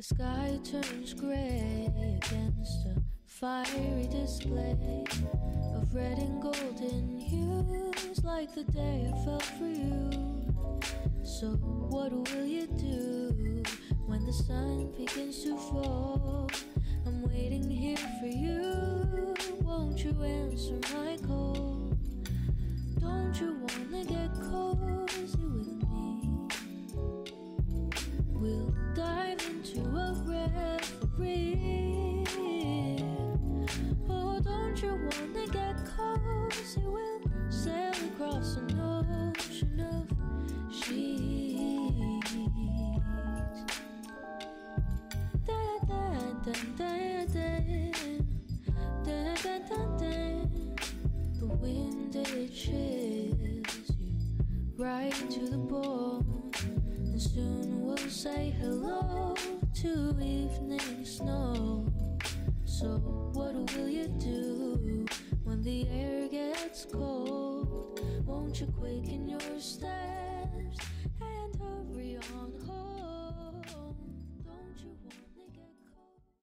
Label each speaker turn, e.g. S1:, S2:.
S1: The sky turns gray against a fiery display of red and golden hues, like the day I fell for you. So, what will you do when the sun begins to fall? I'm waiting here for you. Won't you answer my don't you wanna get cozy? We'll sail across an ocean of sheets. Da da da da da. Da da da da. The wind it chills you right to the bone, and soon we'll say hello to evening snow. So what will you do gets cold? Won't you quicken your steps